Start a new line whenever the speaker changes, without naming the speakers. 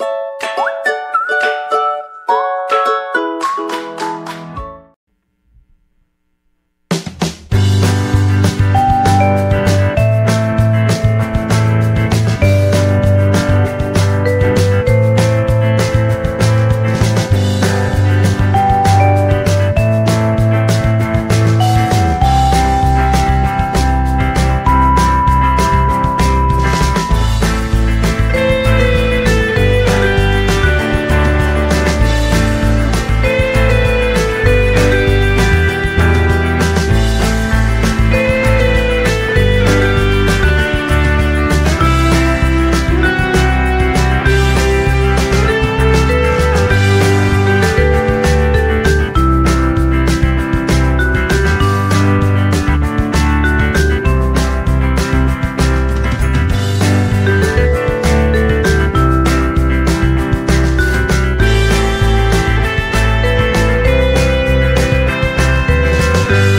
you Thank you.